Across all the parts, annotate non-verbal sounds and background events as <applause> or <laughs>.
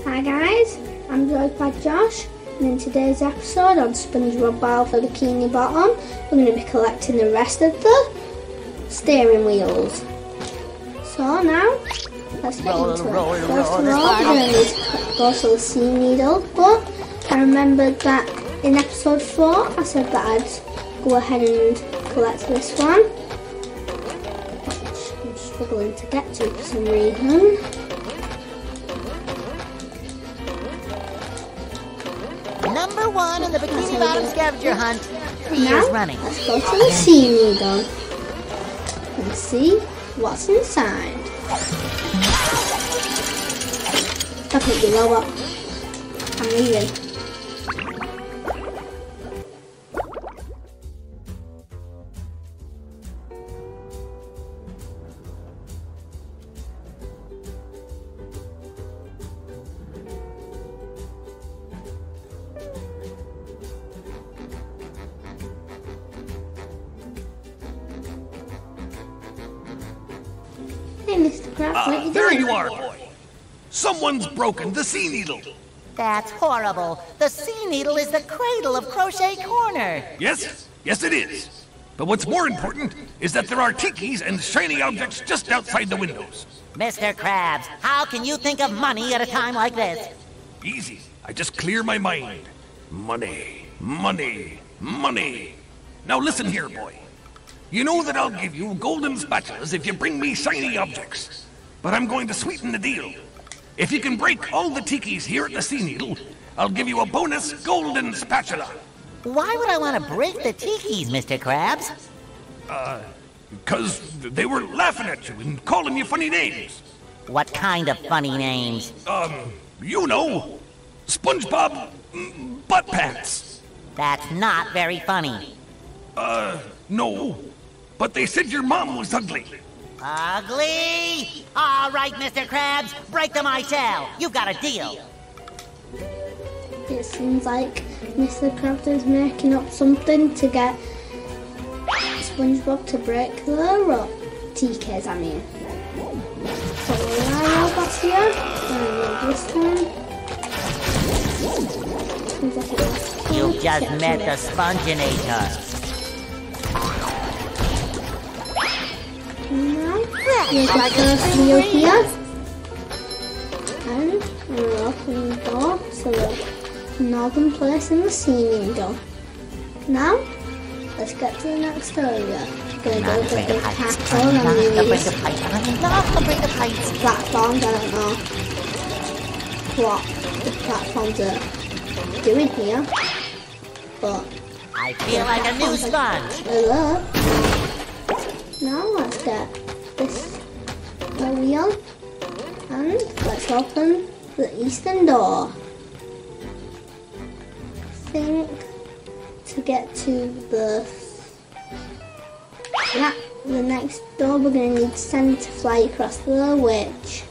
Hi guys, I'm Joypad Josh and in today's episode on SpongeBob Battle for Bikini Bottom we're going to be collecting the rest of the steering wheels. So now, let's get Roll, into roll, it. First of all, we're going to go to the sea needle but I remembered that in episode 4 I said that I'd go ahead and collect this one which I'm struggling to get to for some reason. One in the Bikini Bottom scavenger hunt. Three Now, years running. let's go to the sea needle and see what's inside. It, you robot. I'm leaving. Hey, Mr. Krabs, Ah, what are you there doing? you are, boy. Someone's broken the sea needle. That's horrible. The sea needle is the cradle of Crochet Corner. Yes, yes, it is. But what's more important is that there are tikis and shiny objects just outside the windows. Mr. Krabs, how can you think of money at a time like this? Easy. I just clear my mind. Money, money, money. Now listen here, boy. You know that I'll give you golden spatulas if you bring me shiny objects. But I'm going to sweeten the deal. If you can break all the tikis here at the Sea Needle, I'll give you a bonus golden spatula. Why would I want to break the tikis, Mr. Krabs? Because they were laughing at you and calling you funny names. What kind of funny names? Um, you know, SpongeBob Butt Pants. That's not very funny. Uh, no, but they said your mom was ugly. Ugly! All right, Mr. Krabs, break them I shall. You've got a deal. It seems like Mr. Krabs is making up something to get SpongeBob to break the rock. tikis, I mean. So we're our here. And this time. Seems like it was- You've just met the Sponginator. Here's the first wheel here. And we're opening the door to the northern place in the sea needle. Now, let's get to the next area. Gonna go Not to to the big castle and to bring these the pipes. Not to bring the pipes. platforms, I don't know what the platforms are doing here. But, I feel like a new sponge. hello. Now let's get this wheel and let's open the eastern door. Think to get to the yeah, the next door we're gonna need Sandy to fly across the which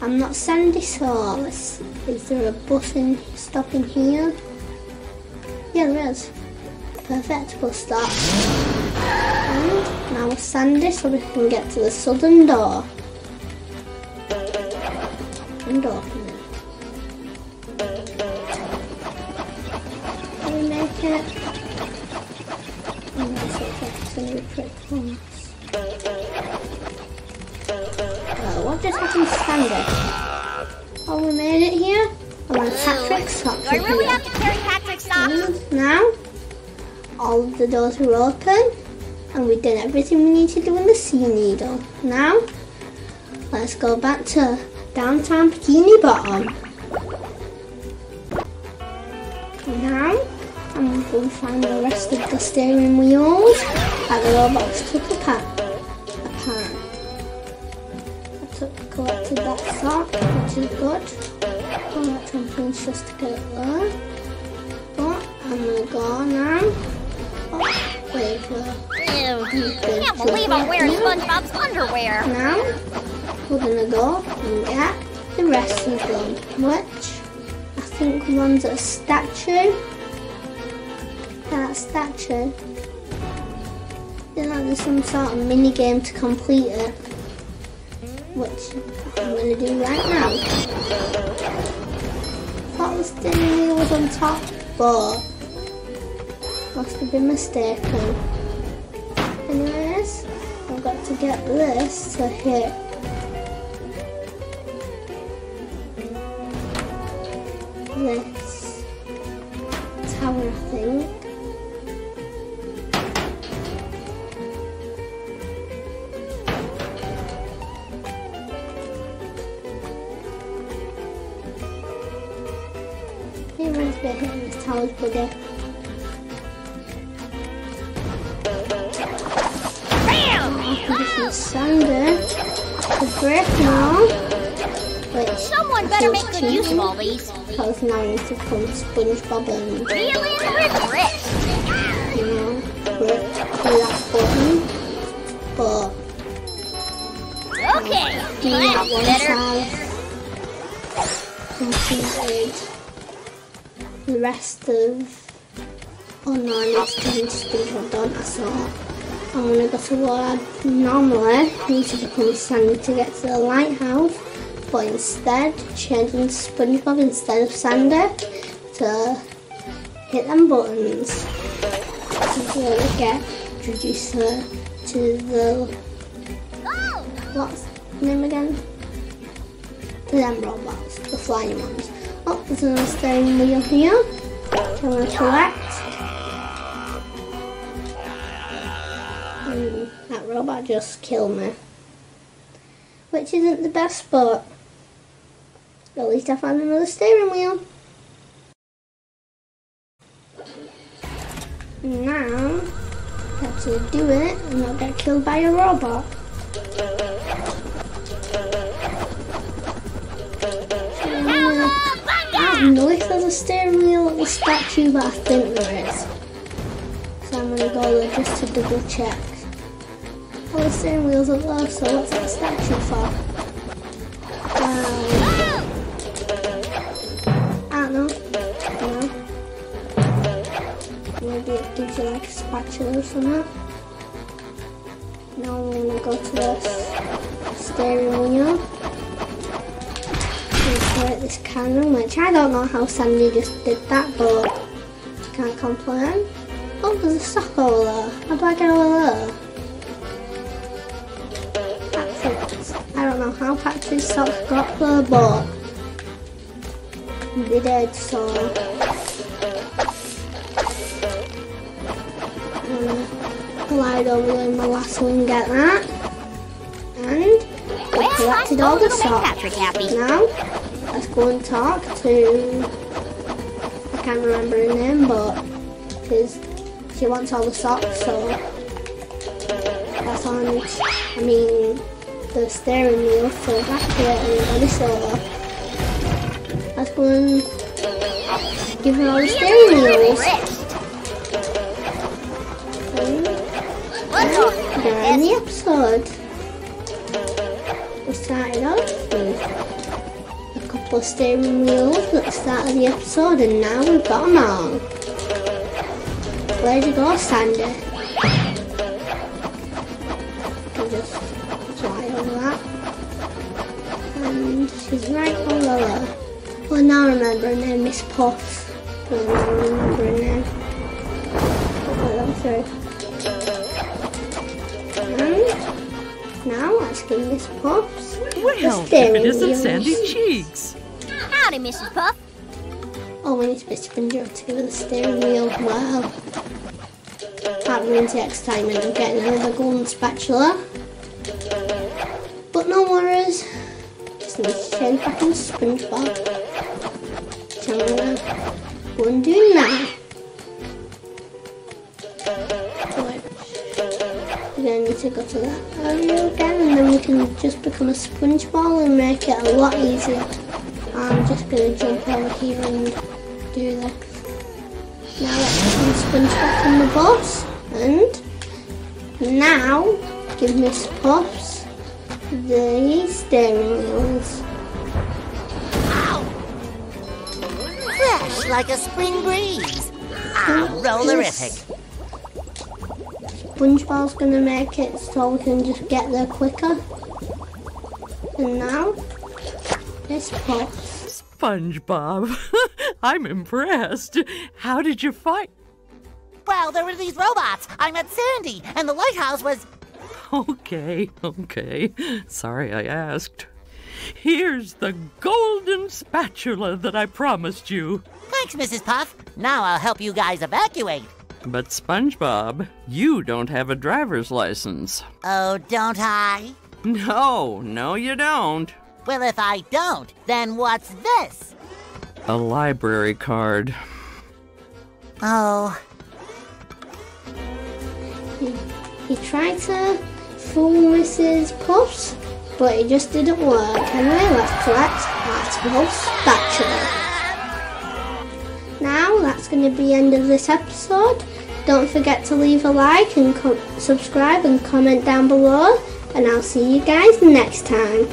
I'm not Sandy so let's is there a bus in stopping here? Yeah there is. Perfect bus stop. And now we're Sandy so we can get to the southern door. And open it. Can we make it? Oh, that's. It's gonna be pretty close. Oh, what just happened to Sandy? Oh, we made it here. Oh, I'm on Patrick's socks. Do I really have to carry Patrick's socks? And now, all of the doors are open, and we did everything we need to do in the sea needle. Now, let's go back to downtown Bikini Bottom. Now, I'm going to find the rest of the steering wheels that the robots took apart. apart. I took, collected that sock, which is good. Oh, that trampoline's just to get it there. But I'm gonna go now. Oh, uh, can't believe I'm wearing SpongeBob's underwear. now we're gonna go and get the rest of them, which I think one's a statue. That statue. Know, there's some sort of mini game to complete it, which I'm gonna do right now. steering wheel was on top, but must have been mistaken. Anyways, I've got to get this to hit. This tower, I think. Me of hitting this tower's bugger. This is Sander. The brick now. Which Someone better make good use of all these. Because now I need to come SpongeBob and Feeling refreshed. you know, brick that button. But Okay, that's one better. have completed the rest of Oh no, I need to SpongeBob done. I saw I'm gonna go to what I normally need to become Sandy to get to the lighthouse, but instead changing SpongeBob instead of Sander to hit them buttons to really get introduced to the what's the name again? The them robots, the flying ones. Oh, there's another steering wheel here. I'm gonna collect. Robot just killed me. Which isn't the best, but at least I found another steering wheel. Now, got to do it and not get killed by a robot. I don't know if there's a steering wheel at the statue, but I think there is. So I'm gonna go there just to double check. Oh, the steering wheel's up there, so what's that statue for? Um, I don't know. I don't know. Maybe it gives you like a spatula or something. Now I'm gonna go to the steering wheel. Insert this cannon, which I don't know how Sandy just did that, but can't complain. Oh, there's a sock over there. How do I get over there? Patrick's sock got there, but they did, so. Um, glide over in my last one and get that. And well, I collected all the socks. Now, let's go and talk to. I can't remember her name, but because she wants all the socks, so that's on. I mean, the steering wheel to evacuate everybody, so let's go and give her all the steering wheels. And What's on in the episode. We started off with a couple of steering wheels at the start of the episode, and now we've got them all. Where'd you go, Sandy? Can just fly over that. And she's right over there. Well, now I remember her name, Miss Puff. Well, now I remember her name. Put that through. And now let's Miss Puffs Well, the steering Tiffany's and wheels. Sandy Cheeks. Howdy, Mrs. Puff. Oh, we need to be spinning to give her the steering wheel. Wow. That ruins the next time and I'm getting another golden spatula. 10 fucking SpongeBob. So I'm gonna go and do nine. Then I need to go to that area again and then we can just become a sponge ball and make it a lot easier. I'm just gonna jump over here and do this. Now let's put sponge back on the boss and now give Miss Pops the steering wheels. Fresh like a spring breeze. Ah, rollerific. SpongeBob's gonna make it so we can just get there quicker. And now, this Puffs. SpongeBob. <laughs> I'm impressed. How did you fight? Well, there were these robots. I met Sandy, and the lighthouse was. Okay, okay. Sorry I asked. Here's the golden spatula that I promised you. Thanks, Mrs. Puff. Now I'll help you guys evacuate. But SpongeBob, you don't have a driver's license. Oh, don't I? No, no, you don't. Well, if I don't, then what's this? A library card. Oh, He, he tried to fool Mrs. Puffs, but it just didn't work. Anyway, let's collect Article Spatula. Now, that's going to be the end of this episode. Don't forget to leave a like and subscribe and comment down below. And I'll see you guys next time.